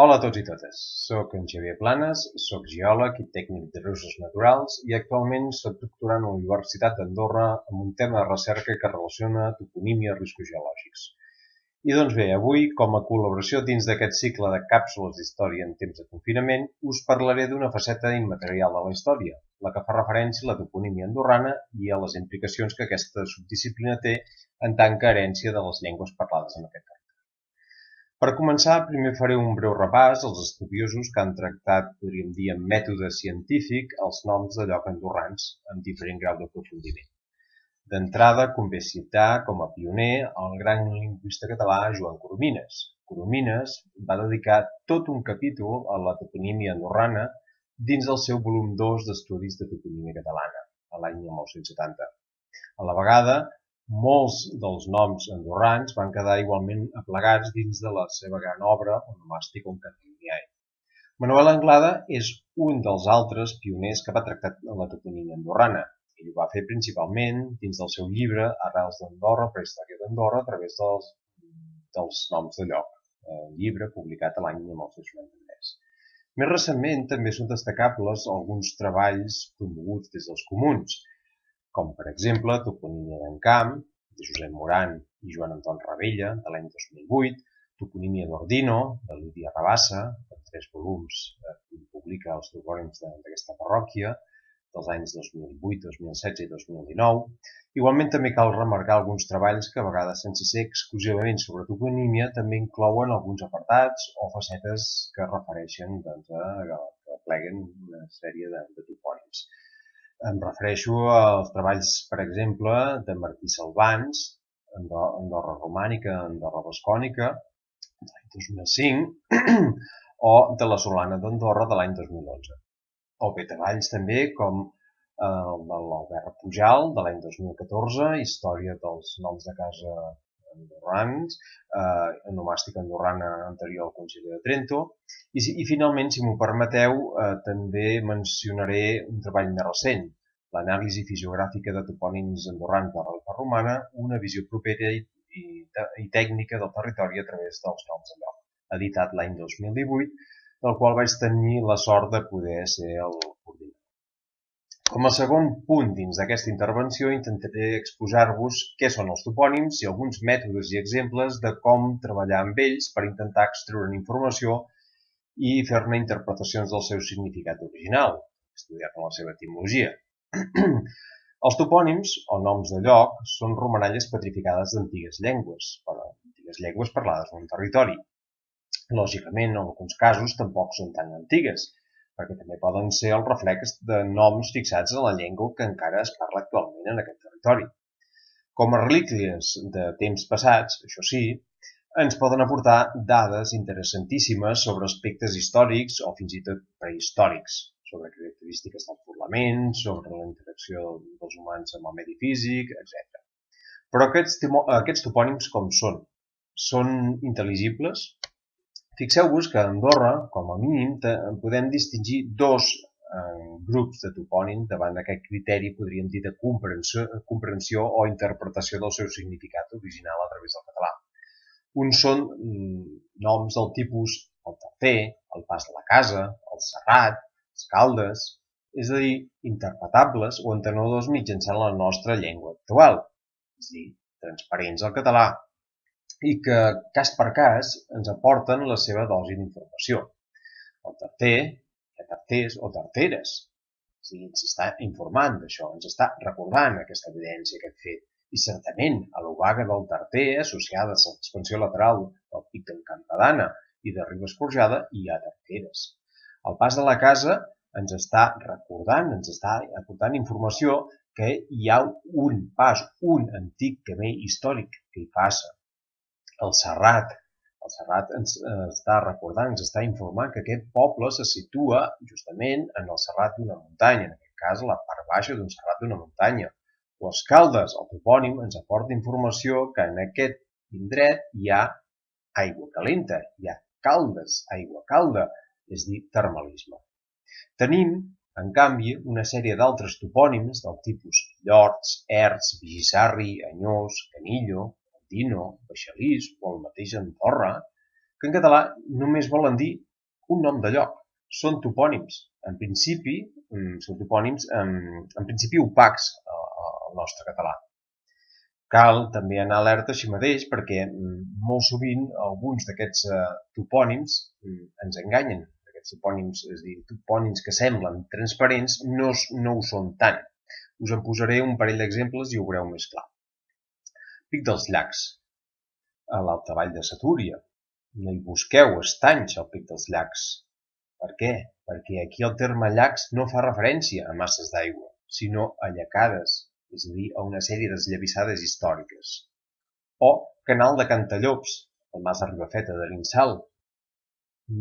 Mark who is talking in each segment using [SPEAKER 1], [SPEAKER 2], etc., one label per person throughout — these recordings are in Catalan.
[SPEAKER 1] Hola a tots i totes, soc en Xavier Planes, soc geòleg i tècnic de recursos naturals i actualment soc doctorant a la Universitat d'Andorra amb un tema de recerca que relaciona toponímia i riscos geològics. I doncs bé, avui, com a col·laboració dins d'aquest cicle de càpsules d'història en temps de confinament, us parlaré d'una faceta immaterial de la història, la que fa referència a la toponímia andorrana i a les implicacions que aquesta subdisciplina té en tant que herència de les llengües parlades en aquest. Per començar, primer faré un breu repàs als estudiosos que han tractat, podríem dir, en mètode científic, els noms de lloc andorrans amb diferent grau de profundiment. D'entrada, convé citar com a pioner el gran lingüista català Joan Coromines. Coromines va dedicar tot un capítol a la toponímia andorrana dins del seu volum 2 d'Estudis de Toponímia Catalana, a l'any 1970. A la vegada, molts dels noms andorrans van quedar igualment aplegats dins de la seva gran obra onomàstica Cataluniae. Manuel Anglada és un dels altres pioners que va tractar la toponímia andorrana. Ell ho va fer principalment dins del seu llibre Arrels d'Andorra, prehistòria d'Andorra, a través dels, dels noms de lloc, eh, llibre publicat l'any 1993. Més recentment també són destacables alguns treballs promoguts des dels comuns, com per exemple Toponímia d'Encamp, de Josep Moran i Joan Anton Ravella, de l'any 2008, Toponímia d'Ordino, de Lídia Rabassa, de tres volums eh, que publica els topònims d'aquesta parròquia, dels anys 2008, 2016 i 2019. Igualment també cal remarcar alguns treballs que a vegades sense ser exclusivament sobre toponímia també inclouen alguns apartats o facetes que refereixen doncs, a, que pleguen una sèrie de, de topònims. Em refereixo als treballs, per exemple, de Martí Salvans, Andorra Romànica, Andorra Bascònica, de l'any 2005, o de la Solana d'Andorra de l'any 2011. O bé treballs també com eh, el de l'Albert Pujal de l'any 2014, Història dels noms de casa andorrans, eh, onomàstica andorrana anterior al Concili de Trento. I, i finalment, si m'ho permeteu, eh, també mencionaré un treball més recent, l'anàlisi fisiogràfica de topònims andorrans de l'Alta Romana, una visió propera i, i, i tècnica del territori a través dels noms de lloc, editat l'any 2018, del qual vaig tenir la sort de poder ser el. Com a segon punt dins d'aquesta intervenció intentaré exposar-vos què són els topònims i alguns mètodes i exemples de com treballar amb ells per intentar extreure informació i fer-ne interpretacions del seu significat original, estudiar la seva etimologia. els topònims, o noms de lloc, són romanalles petrificades d'antigues llengües, per antigues llengües parlades en un territori. Lògicament, en alguns casos, tampoc són tan antigues, perquè també poden ser el reflex de noms fixats en la llengua que encara es parla actualment en aquest territori. Com a relíquies de temps passats, això sí, ens poden aportar dades interessantíssimes sobre aspectes històrics o fins i tot prehistòrics, sobre característiques del poblament, sobre la interacció dels humans amb el medi físic, etc. Però aquests, aquests topònims com són? Són intel·ligibles? Fixeu-vos que a Andorra, com a mínim, podem distingir dos eh, grups de topònim davant d'aquest criteri, podríem dir, de comprensió, comprensió o interpretació del seu significat original a través del català. Uns són mm, noms del tipus el tercer, el pas de la casa, el serrat, els caldes, és a dir, interpretables o entenedors mitjançant la nostra llengua actual, és a dir, transparents al català, i que, cas per cas, ens aporten la seva dosi d'informació. El tercer, ha tercers o terceres. O sigui, ens està informant d'això, ens està recordant aquesta evidència, aquest fet. I certament, a l'obaga del tarter, associada a l'expansió lateral del pic del Campadana i de Riba Escorjada, hi ha terceres. El pas de la casa ens està recordant, ens està aportant informació que hi ha un pas, un antic camí històric que hi passa el Serrat. El Serrat ens eh, està recordant, ens està informant que aquest poble se situa justament en el serrat d'una muntanya, en aquest cas la part baixa d'un serrat d'una muntanya. O Escaldes, el topònim, ens aporta informació que en aquest indret hi ha aigua calenta, hi ha caldes, aigua calda, és dir, termalisme. Tenim, en canvi, una sèrie d'altres topònims del tipus Llorts, Erts, Vigissarri, Anyós, Canillo, Dino, Baixalís o el mateix Andorra, que en català només volen dir un nom de lloc. Són topònims. En principi, mm, són topònims en, en principi opacs al nostre català. Cal també anar alerta així mateix perquè mm, molt sovint alguns d'aquests eh, topònims mm, ens enganyen. Aquests topònims, és dir, topònims que semblen transparents no, no ho són tant. Us en posaré un parell d'exemples i ho veureu més clar. Pic dels Llacs, a l'alta vall de Satúria, no hi busqueu estanys al pic dels llacs. Per què? Perquè aquí el terme llacs no fa referència a masses d'aigua, sinó a llacades, és a dir, a una sèrie d'esllavissades històriques. O canal de Cantallops, el mas de Ribafeta de l'Insal.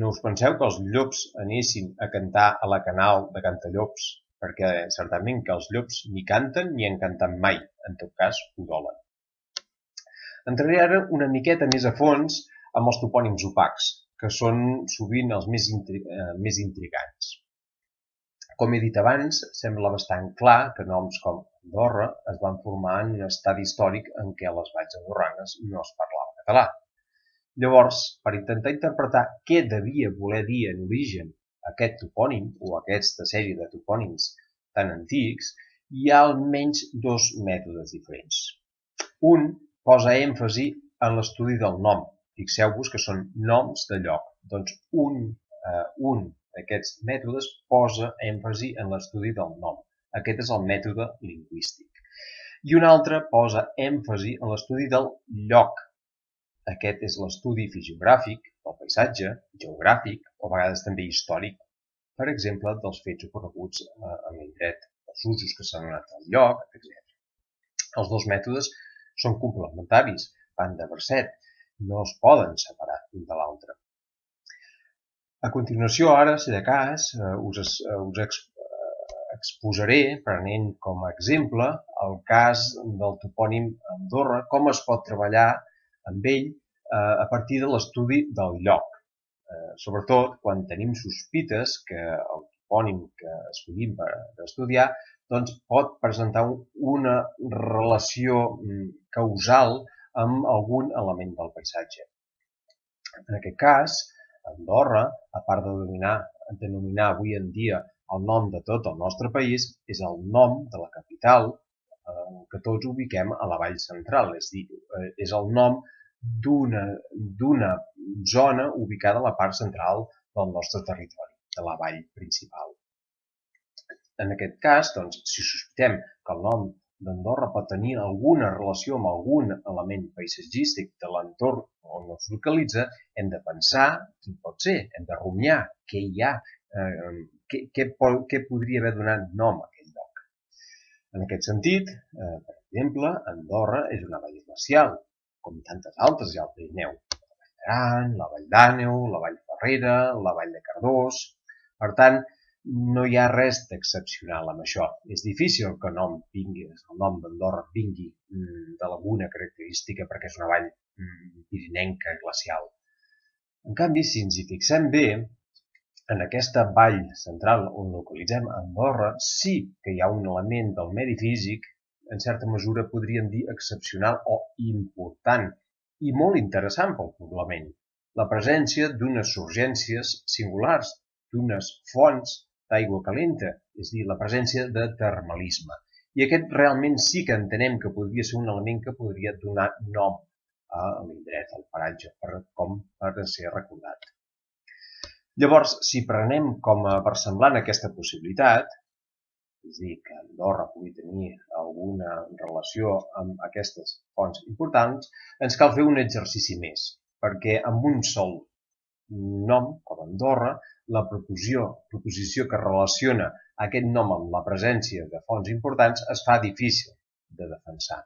[SPEAKER 1] No us penseu que els llops anessin a cantar a la canal de Cantallops, perquè certament que els llops ni canten ni han cantat mai, en tot cas ho dolen. Entraré ara una miqueta més a fons amb els topònims opacs, que són sovint els més, intri eh, més intrigants. Com he dit abans, sembla bastant clar que noms com Andorra es van formar en un estadi històric en què a les valls andorranes no es parlava català. Llavors, per intentar interpretar què devia voler dir en origen aquest topònim o aquesta sèrie de topònims tan antics, hi ha almenys dos mètodes diferents. Un posa èmfasi en l'estudi del nom, Fixeu-vos que són noms de lloc. Doncs un, eh, un d'aquests mètodes posa èmfasi en l'estudi del nom. Aquest és el mètode lingüístic. I un altre posa èmfasi en l'estudi del lloc. Aquest és l'estudi fisiogràfic, del paisatge, geogràfic o a vegades també històric, per exemple, dels fets ocorreguts eh, en l'indret, els usos que s'han donat al lloc, etc. Els dos mètodes són complementaris, van de verset, no es poden separar un de l'altre. A continuació, ara, si de cas, eh, us, eh, us eh, exposaré, prenent com a exemple, el cas del topònim Andorra, com es pot treballar amb ell a partir de l'estudi del lloc. Sobretot quan tenim sospites que el topònim que escollim per estudiar doncs pot presentar una relació mm, causal amb algun element del paisatge. En aquest cas, Andorra, a part de denominar, denominar avui en dia el nom de tot el nostre país, és el nom de la capital eh, que tots ubiquem a la vall central, és dir, eh, és el nom d'una zona ubicada a la part central del nostre territori, de la vall principal. En aquest cas, doncs, si sospitem que el nom d'Andorra pot tenir alguna relació amb algun element paisatgístic de l'entorn on es localitza, hem de pensar quin pot ser, hem de rumiar què hi ha, eh, què, què, què podria haver donat nom a aquell lloc. En aquest sentit, eh, per exemple, Andorra és una vall glacial, com tantes altres hi ha al Pirineu. La Vall d'Aran, la Vall d'Àneu, la Vall Ferrera, la Vall de Cardós... Per tant, no hi ha res d'excepcional amb això. És difícil que nom vingui, el nom d'Andorra vingui mm, de l'alguna característica perquè és una vall mm, pirinenca glacial. En canvi, si ens hi fixem bé, en aquesta vall central on localitzem Andorra, sí que hi ha un element del medi físic, en certa mesura podríem dir excepcional o important i molt interessant pel poblament. La presència d'unes surgències singulars, d'unes fonts d'aigua calenta, és dir, la presència de termalisme. I aquest realment sí que entenem que podria ser un element que podria donar nom a l'indret, al paratge, per, com per ser recordat. Llavors, si prenem com a versemblant aquesta possibilitat, és dir, que Andorra pugui tenir alguna relació amb aquestes fonts importants, ens cal fer un exercici més, perquè amb un sol nom, com Andorra, la proposició, proposició que relaciona aquest nom amb la presència de fonts importants es fa difícil de defensar.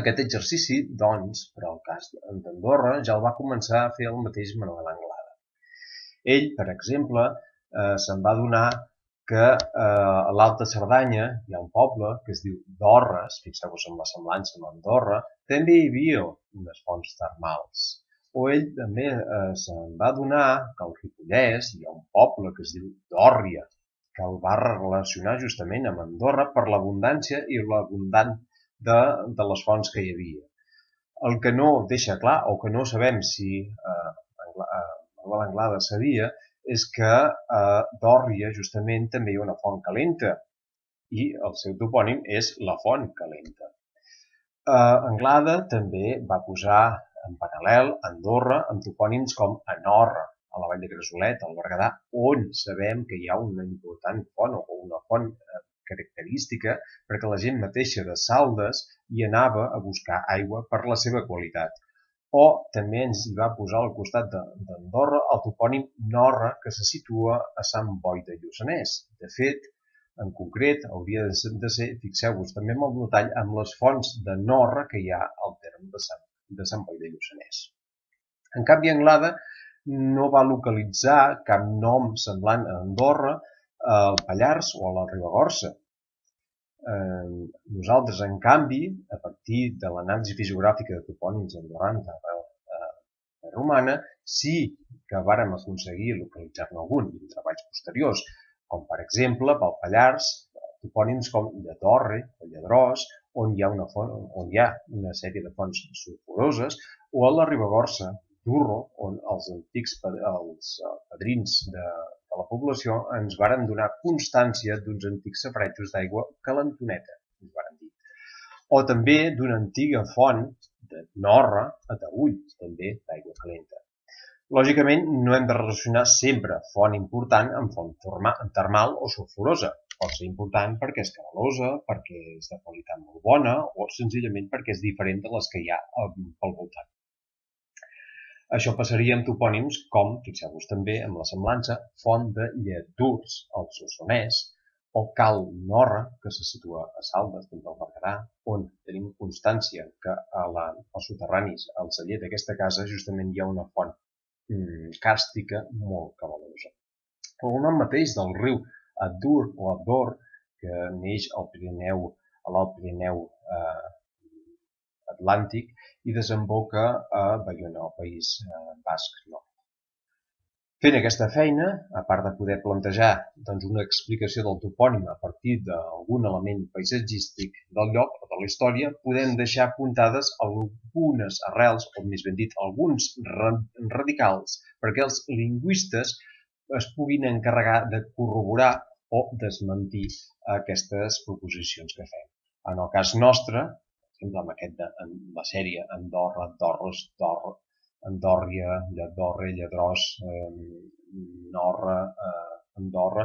[SPEAKER 1] Aquest exercici, doncs, per al cas d'Andorra, ja el va començar a fer el mateix Manuel Anglada. Ell, per exemple, eh, se'n va donar que eh, a l'Alta Cerdanya hi ha un poble que es diu Dorres, fixeu-vos en la semblança amb Andorra, també hi havia unes fonts termals o ell també eh, se'n va donar que al Ripollès hi ha un poble que es diu Dòrria, que el va relacionar justament amb Andorra per l'abundància i l'abundant de, de les fonts que hi havia. El que no deixa clar, o que no sabem si eh, l'Anglada sabia és que a Dòrria justament també hi ha una font calenta i el seu topònim és la font calenta. Eh, Anglada també va posar en paral·lel Andorra amb topònims com Anorra, a la vall de Gresolet, al Berguedà, on sabem que hi ha una important font o una font eh, característica perquè la gent mateixa de Saldes hi anava a buscar aigua per la seva qualitat o també ens hi va posar al costat d'Andorra el topònim Norra, que se situa a Sant Boi de Lluçanès. De fet, en concret, hauria de ser, fixeu-vos també amb el detall, amb les fonts de Norra que hi ha al terme de Sant, de Sant Boi de Lluçanès. En canvi, Anglada no va localitzar cap nom semblant a Andorra, al Pallars o a la Ribagorça. Eh, nosaltres, en canvi, a partir de l'anàlisi fisiogràfica de topònims andorrans d'arrel eh, romana, sí que vàrem aconseguir localitzar-ne algun en treballs posteriors, com per exemple pel Pallars, topònims com Lledorre o Lledrós, on hi ha una, font, on hi ha una sèrie de fonts sulfuroses, o a la Ribagorça, Durro, on els antics els eh, padrins de, de la població ens varen donar constància d'uns antics safaretjos d'aigua calentoneta, ens varen dir. O també d'una antiga font de Norra a Taüll, també d'aigua calenta. Lògicament, no hem de relacionar sempre font important amb font termal o sulfurosa. Ser important perquè és cabalosa, perquè és de qualitat molt bona o senzillament perquè és diferent de les que hi ha pel voltant. Això passaria amb topònims com, fixeu-vos també amb la semblança, Font de Lleturs, al Solsonès, o Cal Norra, que se situa a Saldes, dins del Berguedà, on tenim constància que a la, als soterranis, al celler d'aquesta casa, justament hi ha una font mm, càrstica molt cabalosa. El nom mateix del riu Adur o Ador, que neix al Pirineu, a l'Alt Pirineu eh, Atlàntic i desemboca a Bayona, al País eh, Basc Nord. Fent aquesta feina, a part de poder plantejar doncs, una explicació del topònim a partir d'algun element paisatgístic del lloc o de la història, podem deixar apuntades algunes arrels, o més ben dit, alguns radicals, perquè els lingüistes es puguin encarregar de corroborar o desmentir aquestes proposicions que fem. En el cas nostre, exemple, amb aquest de en la sèrie Andorra, Andorres, Andorra, Andòrria, Lledorre, Lledrós, eh, Norra, eh, Andorra,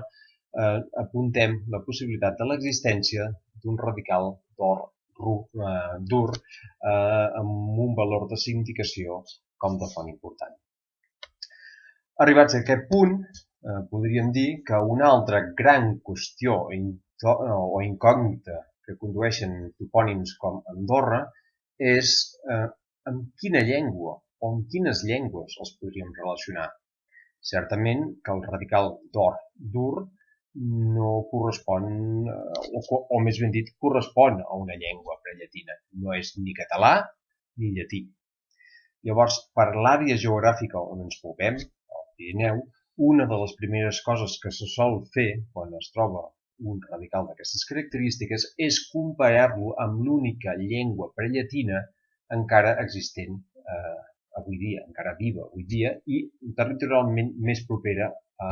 [SPEAKER 1] eh, apuntem la possibilitat de l'existència d'un radical d'or eh, dur eh, amb un valor de significació com de font important. Arribats a aquest punt, eh, podríem dir que una altra gran qüestió o incògnita que condueixen topònims com Andorra és eh, amb quina llengua o amb quines llengües els podríem relacionar. Certament que el radical d'or dur no correspon, eh, o, o més ben dit, correspon a una llengua prellatina. No és ni català ni llatí. Llavors, per l'àrea geogràfica on ens movem, Pirineu, una de les primeres coses que se sol fer quan es troba un radical d'aquestes característiques és comparar-lo amb l'única llengua prellatina encara existent eh, avui dia, encara viva avui dia i territorialment més propera a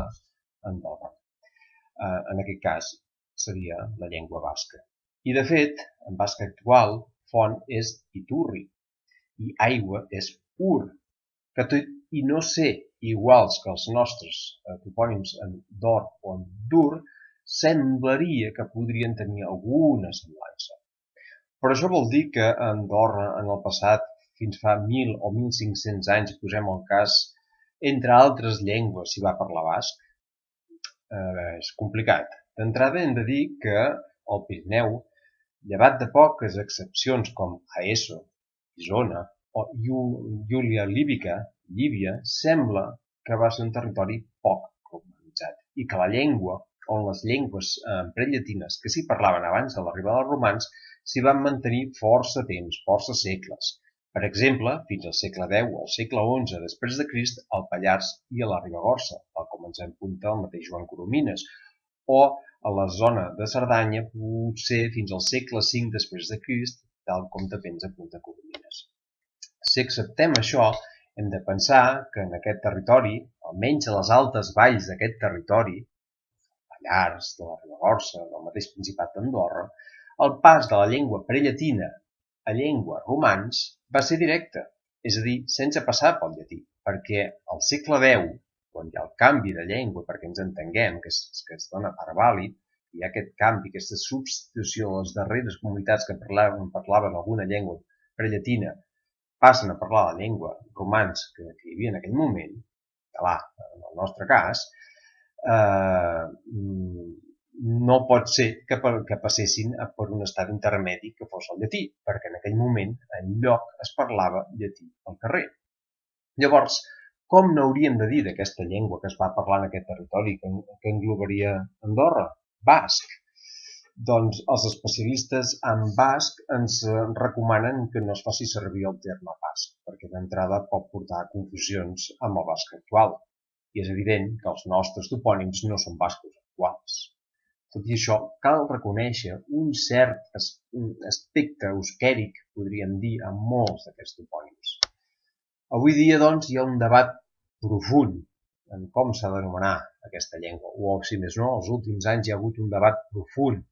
[SPEAKER 1] Andorra. Eh, en aquest cas seria la llengua basca. I de fet, en basc actual, font és iturri i aigua és ur, que tot i no ser iguals que els nostres eh, topònims d'or o dur, semblaria que podrien tenir alguna semblança. Però això vol dir que a Andorra, en el passat, fins fa 1.000 o 1.500 anys, posem el cas, entre altres llengües s'hi va parlar basc? Eh, és complicat. D'entrada hem de dir que el Pirineu, llevat de poques excepcions com Aeso, Isona o Iulia Líbica, Líbia, sembla que va ser un territori poc romanitzat i que la llengua on les llengües eh, prellatines que s'hi parlaven abans de l'arribada dels romans s'hi van mantenir força temps, força segles. Per exemple, fins al segle X o al segle XI després de Crist, al Pallars i a la Ribagorça, tal com ens apunta el mateix Joan Coromines, o a la zona de Cerdanya potser fins al segle V després de Crist, tal com també ens apunta Coromines. Si acceptem això, Hem de pensar que en aquest territori, almenys a les altes valls d'aquest territori, Pallars, de la Ribagorça, del mateix Principat d'Andorra, el pas de la llengua prellatina a llengua romans va ser directe, és a dir, sense passar pel llatí, perquè al segle X, quan hi ha el canvi de llengua, perquè ens entenguem, que es, que es dona per vàlid, hi ha aquest canvi, aquesta substitució a les darreres comunitats que parlaven, parlaven alguna llengua prellatina passen a parlar la llengua romans que, que hi havia en aquell moment, català en el nostre cas, eh, no pot ser que, que passessin per un estat intermedi que fos el llatí, perquè en aquell moment en lloc es parlava llatí al carrer. Llavors, com n'hauríem de dir d'aquesta llengua que es va parlar en aquest territori que, que englobaria Andorra? Basc. Doncs els especialistes en basc ens eh, recomanen que no es faci servir el terme basc, perquè d'entrada pot portar a confusions amb el basc actual. I és evident que els nostres topònims no són bascos actuals. Tot i això, cal reconèixer un cert aspecte euskèric, podríem dir, en molts d'aquests topònims. Avui dia, doncs, hi ha un debat profund en com s'ha d'anomenar aquesta llengua, o si més no, els últims anys hi ha hagut un debat profund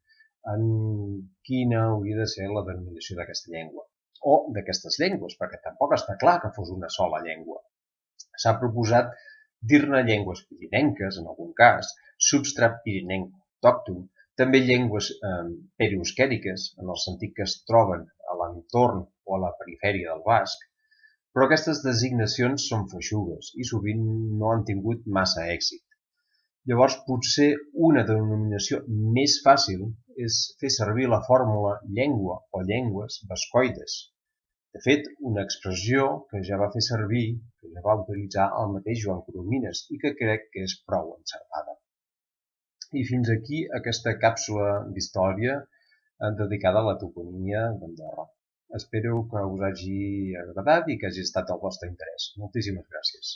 [SPEAKER 1] en quina hauria de ser la denominació d'aquesta llengua o d'aquestes llengües, perquè tampoc està clar que fos una sola llengua. S'ha proposat dir-ne llengües pirinenques, en algun cas, substrat pirinenc autòcton, també llengües eh, periusquèriques, en el sentit que es troben a l'entorn o a la perifèria del basc, però aquestes designacions són feixugues i sovint no han tingut massa èxit. Llavors potser una denominació més fàcil és fer servir la fórmula llengua o llengües bascoides. De fet, una expressió que ja va fer servir, que ja va utilitzar el mateix Joan Coromines i que crec que és prou encertada. I fins aquí aquesta càpsula d'història eh, dedicada a la toponímia d'Andorra. Espero que us hagi agradat i que hagi estat del vostre interès. Moltíssimes gràcies.